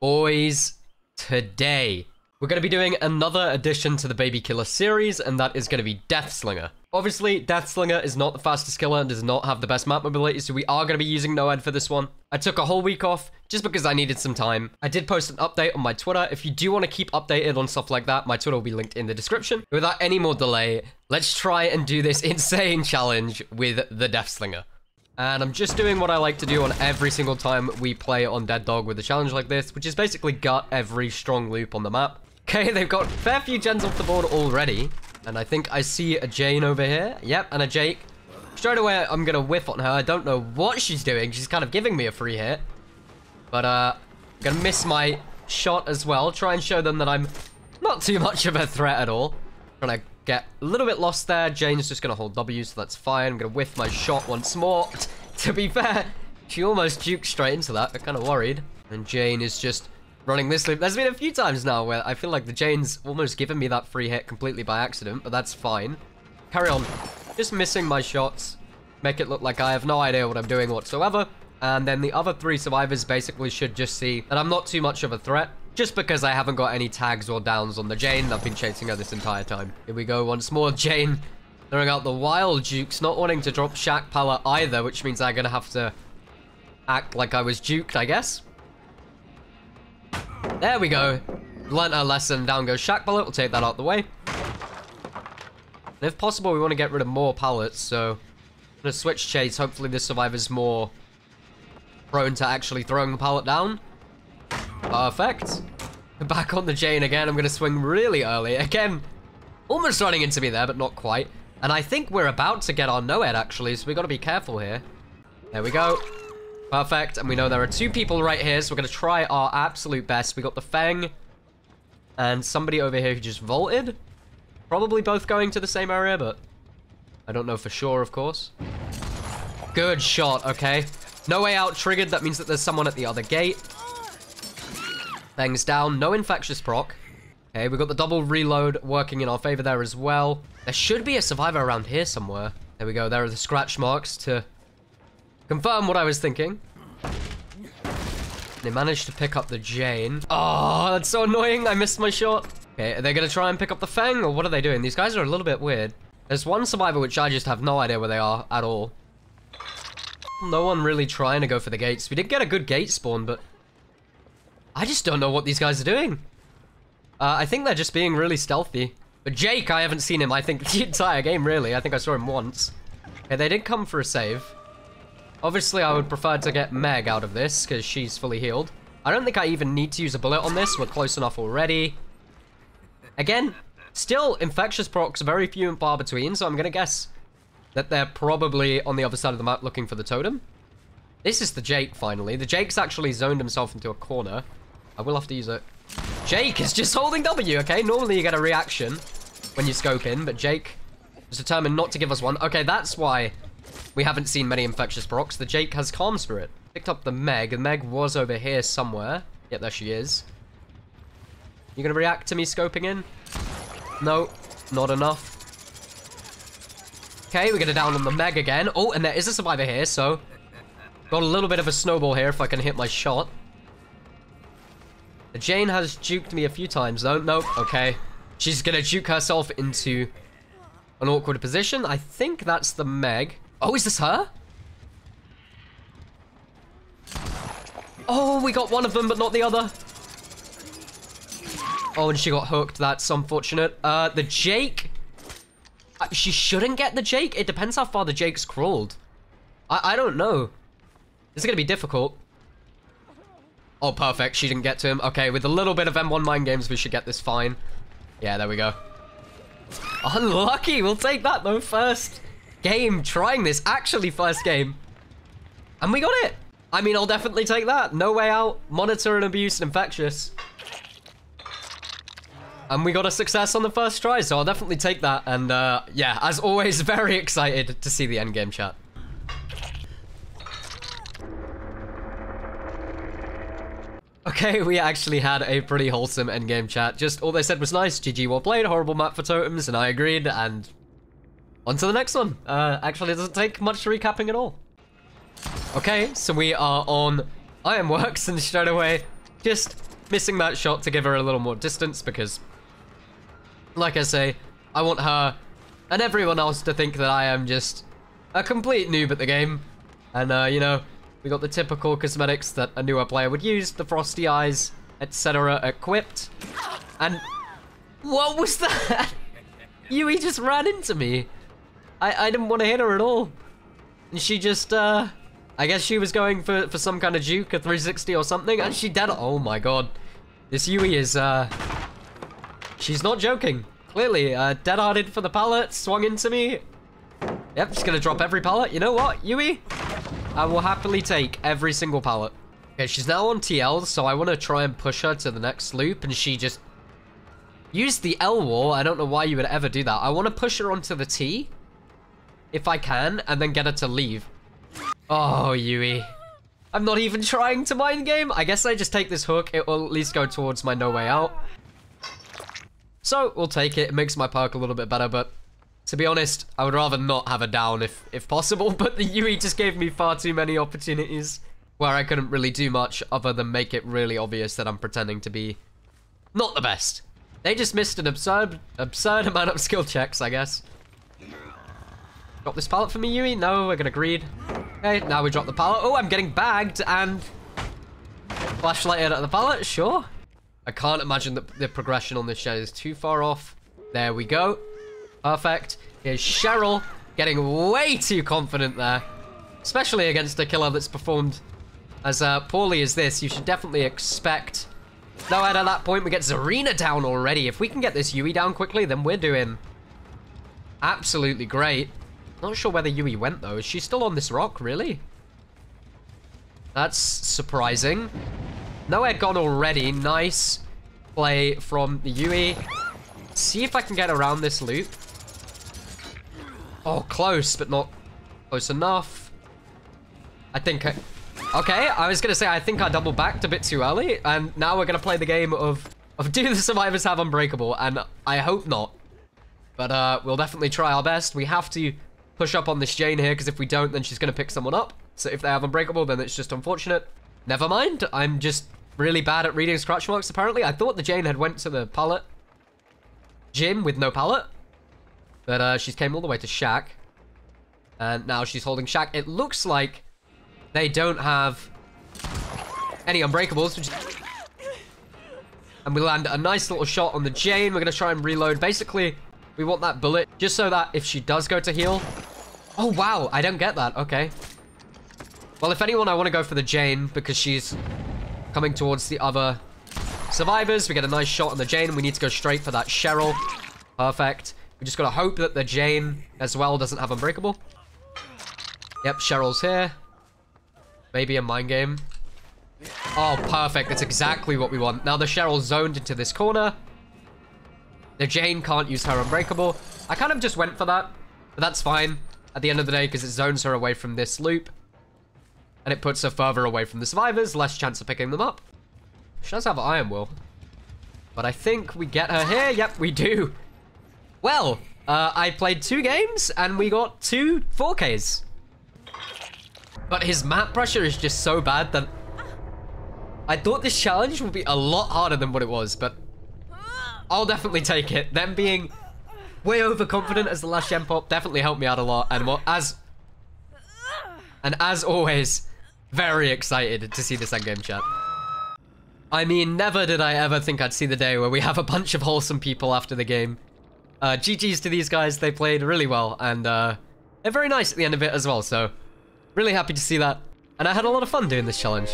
Boys, today we're going to be doing another addition to the Baby Killer series, and that is going to be Deathslinger. Obviously, Deathslinger is not the fastest killer and does not have the best map mobility, so we are going to be using No Noed for this one. I took a whole week off just because I needed some time. I did post an update on my Twitter. If you do want to keep updated on stuff like that, my Twitter will be linked in the description. Without any more delay, let's try and do this insane challenge with the Deathslinger. And I'm just doing what I like to do on every single time we play on Dead Dawg with a challenge like this, which is basically gut every strong loop on the map. Okay, they've got fair few gens off the board already. And I think I see a Jane over here. Yep, and a Jake. Straight away, I'm going to whiff on her. I don't know what she's doing. She's kind of giving me a free hit. But, uh, I'm going to miss my shot as well. Try and show them that I'm not too much of a threat at all. Trying to get a little bit lost there. Jane's just going to hold W, so that's fine. I'm going to whiff my shot once more. to be fair, she almost juked straight into that. I'm kind of worried. And Jane is just running this loop. There's been a few times now where I feel like the Jane's almost given me that free hit completely by accident, but that's fine. Carry on. Just missing my shots. Make it look like I have no idea what I'm doing whatsoever. And then the other three survivors basically should just see that I'm not too much of a threat. Just because I haven't got any tags or downs on the Jane. I've been chasing her this entire time. Here we go once more. Jane throwing out the wild jukes. Not wanting to drop Shack Pallet either, which means I'm going to have to act like I was juked, I guess. There we go. Learned our lesson. Down goes Shack Pallet. We'll take that out of the way. And if possible, we want to get rid of more pallets, so... I'm going to switch chase. Hopefully this survivor's more prone to actually throwing the pallet down. Perfect. Back on the Jane again. I'm going to swing really early. Again, almost running into me there, but not quite. And I think we're about to get our Noed, actually, so we got to be careful here. There we go. Perfect. And we know there are two people right here, so we're going to try our absolute best. We got the Feng and somebody over here who just vaulted. Probably both going to the same area, but I don't know for sure, of course. Good shot, okay. No way out triggered. That means that there's someone at the other gate. Things down. No infectious proc. Okay, we've got the double reload working in our favor there as well. There should be a survivor around here somewhere. There we go. There are the scratch marks to confirm what I was thinking. They managed to pick up the Jane. Oh, that's so annoying. I missed my shot. Okay, are they going to try and pick up the Feng or what are they doing? These guys are a little bit weird. There's one survivor which I just have no idea where they are at all. No one really trying to go for the gates. We did get a good gate spawn, but... I just don't know what these guys are doing. Uh, I think they're just being really stealthy. But Jake, I haven't seen him, I think, the entire game, really. I think I saw him once. Okay, they did come for a save. Obviously, I would prefer to get Meg out of this, because she's fully healed. I don't think I even need to use a bullet on this. We're close enough already. Again, still, infectious procs very few and far between, so I'm going to guess that they're probably on the other side of the map looking for the totem. This is the Jake, finally. The Jake's actually zoned himself into a corner. I will have to use it. Jake is just holding W, okay? Normally you get a reaction when you scope in, but Jake is determined not to give us one. Okay, that's why we haven't seen many infectious procs. The Jake has Calm Spirit. Picked up the Meg, The Meg was over here somewhere. Yep, there she is. You gonna react to me scoping in? No, not enough. Okay, we're gonna down on the Meg again. Oh, and there is a survivor here, so... Got a little bit of a snowball here if I can hit my shot. Jane has juked me a few times, though. Nope, okay. She's gonna juke herself into an awkward position. I think that's the Meg. Oh, is this her? Oh, we got one of them, but not the other. Oh, and she got hooked. That's unfortunate. Uh, the Jake... Uh, she shouldn't get the Jake. It depends how far the Jake's crawled. I, I don't know. This is going to be difficult. Oh, perfect. She didn't get to him. Okay, with a little bit of M1 mind games, we should get this fine. Yeah, there we go. Unlucky. We'll take that, though. First game trying this. Actually, first game. And we got it. I mean, I'll definitely take that. No way out. Monitor and abuse and infectious. And we got a success on the first try, so I'll definitely take that. And uh, yeah, as always, very excited to see the end game chat. Okay, we actually had a pretty wholesome endgame chat. Just all they said was nice, GG well played, horrible map for totems, and I agreed, and on to the next one. Uh, actually, it doesn't take much recapping at all. Okay, so we are on Ironworks, and straight away, just missing that shot to give her a little more distance because, like I say, I want her and everyone else to think that I am just a complete noob at the game. And, uh, you know, we got the typical cosmetics that a newer player would use, the frosty eyes, etc. equipped. And what was that? Yui just ran into me. I, I didn't want to hit her at all. And she just, uh, I guess she was going for, for some kind of juke, a 360 or something, and she dead. Oh my god. This Yui is, uh, she's not joking. Clearly, uh, dead-hearted for the pallet, swung into me. Yep, just gonna drop every pallet. You know what, Yui? I will happily take every single pallet. Okay, she's now on TL, so I want to try and push her to the next loop, and she just used the L wall. I don't know why you would ever do that. I want to push her onto the T, if I can, and then get her to leave. Oh, Yui. I'm not even trying to mind game. I guess I just take this hook. It will at least go towards my no way out. So, we'll take it. It makes my perk a little bit better, but to be honest, I would rather not have a down if, if possible, but the Yui just gave me far too many opportunities where I couldn't really do much other than make it really obvious that I'm pretending to be not the best. They just missed an absurd, absurd amount of skill checks, I guess. Drop this pallet for me, Yui? No, we're gonna greed. Okay, now we drop the pallet. Oh, I'm getting bagged and... Flashlight at the pallet, sure. I can't imagine that the progression on this shed is too far off. There we go. Perfect. Here's Cheryl getting way too confident there. Especially against a killer that's performed as uh, poorly as this. You should definitely expect... No, at that point, we get Zarina down already. If we can get this Yui down quickly, then we're doing absolutely great. Not sure where the Yui went, though. Is she still on this rock, really? That's surprising. No Nowhere gone already. Nice play from the Yui. See if I can get around this loop. Oh, close, but not close enough. I think I... Okay, I was to say, I think I double backed a bit too early, and now we're to play the game of, of do the survivors have Unbreakable, and I hope not. But uh, we'll definitely try our best. We have to push up on this Jane here, because if we don't, then she's to pick someone up. So if they have Unbreakable, then it's just unfortunate. Never mind, I'm just really bad at reading scratch marks, apparently. I thought the Jane had went to the pallet gym with no pallet. But uh, she's came all the way to Shack. And now she's holding Shack. It looks like they don't have any unbreakables. And we land a nice little shot on the Jane. We're going to try and reload. Basically, we want that bullet just so that if she does go to heal... Oh, wow. I don't get that. Okay. Well, if anyone, I want to go for the Jane because she's coming towards the other survivors. We get a nice shot on the Jane. We need to go straight for that Cheryl. Perfect. We just gotta hope that the Jane as well doesn't have Unbreakable. Yep, Cheryl's here. Maybe a mind game. Oh, perfect. That's exactly what we want. Now the Cheryl's zoned into this corner. The Jane can't use her Unbreakable. I kind of just went for that, but that's fine at the end of the day because it zones her away from this loop. And it puts her further away from the survivors, less chance of picking them up. She does have Iron Will. But I think we get her here. Yep, we do. Well, uh, I played two games and we got two 4Ks. But his map pressure is just so bad that I thought this challenge would be a lot harder than what it was, but I'll definitely take it. Them being way overconfident as the last gen pop definitely helped me out a lot. And what as and as always, very excited to see this endgame chat. I mean, never did I ever think I'd see the day where we have a bunch of wholesome people after the game. Uh, GG's to these guys, they played really well, and uh, they're very nice at the end of it as well, so really happy to see that. And I had a lot of fun doing this challenge.